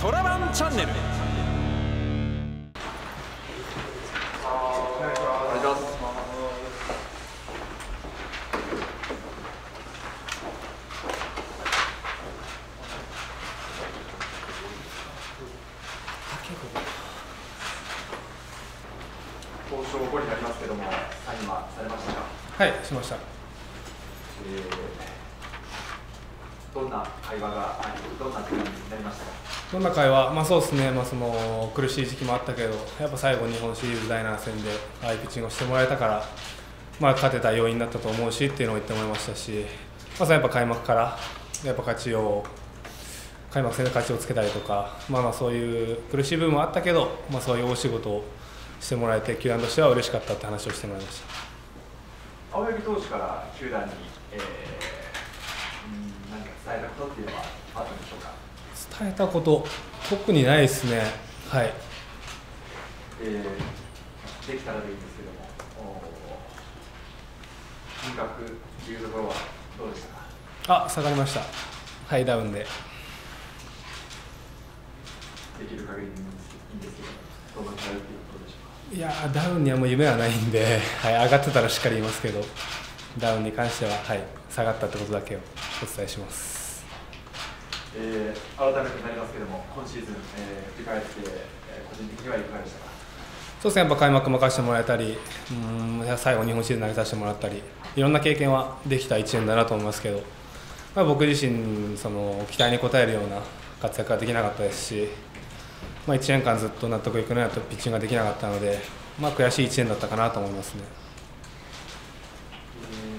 トラバンチャンネル交渉後になりますけども、サインはされましたか、はい、しました。えー、どんな会話があり、どんなになりましたか、どんな会話、まあ、そうですね、まあ、その苦しい時期もあったけど、やっぱ最後、日本シリーズ第7戦で、ああいうピッチングをしてもらえたから、まあ、勝てた要因だったと思うしっていうのを言ってもらいましたし、まあ、やっぱ開幕から、やっぱ勝ちを、開幕戦で勝ちをつけたりとか、まあ、まあそういう苦しい部分もあったけど、まあ、そういう大仕事をしてもらえて、球団としては嬉しかったって話をしてもらいました。青柳投手から球団に、えー、伝えたことっていうのはあったんでしょうか、伝えたこと、特にないですね。はいえー、できたらでいいんですけども、いうところはどうでしたか、あ、下がりました。はい、ダウンで。できる限りでいいんですけど、どうところでしょうか？いやーダウンにはもう夢はないんで、はい、上がってたらしっかり言いますけど、ダウンに関しては、はい、下がったってことだけをお伝えします。えー、改めてになりますけども、今シーズン、えー、振り返って、えー、個人的にはいかがでしたか？そうですね、やっぱ開幕任せてもらえたり、うーん最後、日本シリーズ投げさせてもらったり、いろんな経験はできた1年だなと思いますけど、まあ、僕自身その、期待に応えるような活躍はできなかったですし、まあ、1年間ずっと納得いくようなピッチングができなかったので、まあ、悔しい1年だったかなと思いますね。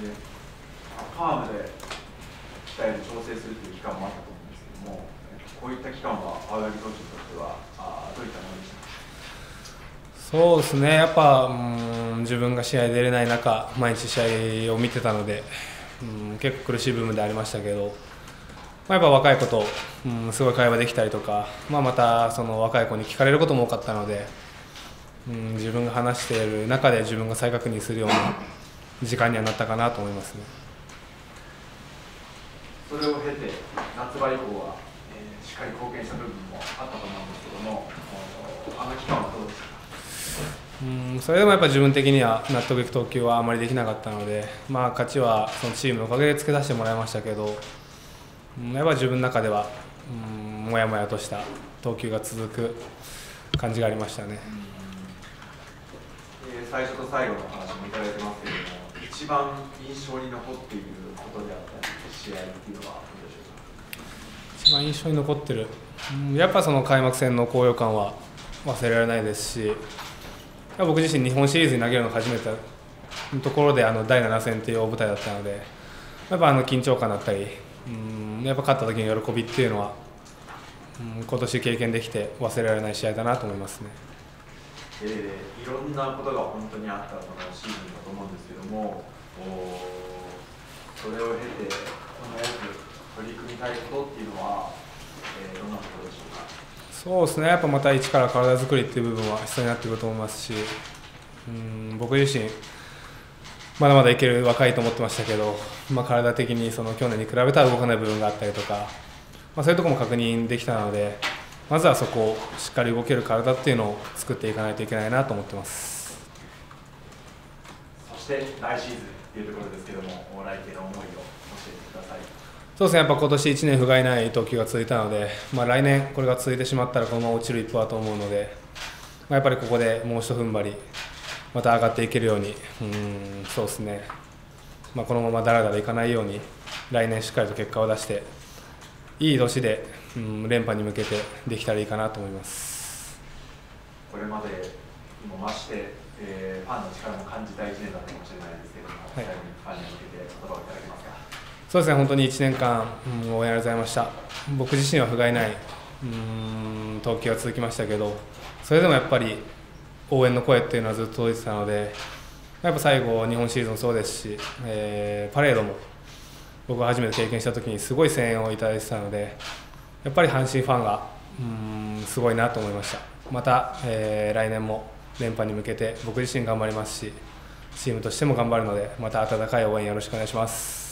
えー、ファームで鍛える調整するという期間もあったこういった期間は青柳投手にとってはあどういったものでしたか？そうですね、やっぱ、うん、自分が試合出れない中、毎日試合を見てたので、うん、結構苦しい部分でありましたけど、まあ、やっぱ若い子と、うん、すごい会話できたりとか、まあ、またその若い子に聞かれることも多かったので、うん、自分が話している中で自分が再確認するような時間にはなったかなと思いますね。それを経て、夏場以降は、えー、しっかり貢献した部分もあったと思うんですけども、おあの期間はどうでしたか？うんそれでもやっぱ自分的には納得いく投球はあまりできなかったので、まあ、勝ちはそのチームのおかげでつけ出してもらいましたけど、うんやっぱ自分の中では、うん、もやもやとした投球が続く感じがありましたね。えー、最初と最後の話もいただいてますけれども、一番印象に残っていることであったり、試合っていうのはどうでしょうか？一番印象に残ってる、うんやっぱその開幕戦の高揚感は忘れられないですし、僕自身、日本シリーズに投げるのが初めてのところであの第7戦という大舞台だったので、やっぱあの緊張感だったり、うんやっぱ勝った時の喜びっていうのは、うん今年経験できて忘れられない試合だなと思いますね。えー、いろんなことが本当にあったこのシーズンだと思うんですけども、それを経て、この多く取り組みたいことっていうのは、えー、どんなころでしょうか？そうですね、やっぱまた一から体作りっていう部分は必要になってくると思いますし、うん僕自身、まだまだいける若いと思ってましたけど、まあ、体的にその去年に比べたら動かない部分があったりとか、まあ、そういうところも確認できたので、まずはそこをしっかり動ける体っていうのを作っていかないといけないなと思ってます。そして来シーズンというところですけども、来季の思いを教えてください。そうですね、やっぱ今年1年不甲斐ない投球が続いたので、まあ、来年これが続いてしまったらこのまま落ちる一方だと思うので、まあ、やっぱりここでもう一踏ん張り、また上がっていけるように、うんそうですね、まあ、このままだらだらいかないように、来年しっかりと結果を出して、いい年で、うん、連覇に向けてできたらいいかなと思います。これまでにも増して、えー、ファンの力も感じた1年だったかもしれないですけども、はい最後にファンに向けて言葉をいただけますか？そうですね、本当に1年間、うん、応援ありがとうございました。僕自身は不甲斐ない、うん、投球が続きましたけど、それでもやっぱり応援の声っていうのはずっと届いてたので、やっぱ最後、日本シリーズもそうですし、えーパレードも僕が初めて経験したときにすごい声援をいただいてたので、やっぱり阪神ファンがうんすごいなと思いました。また、えー来年も連覇に向けて僕自身頑張りますし、チームとしても頑張るので、また温かい応援よろしくお願いします。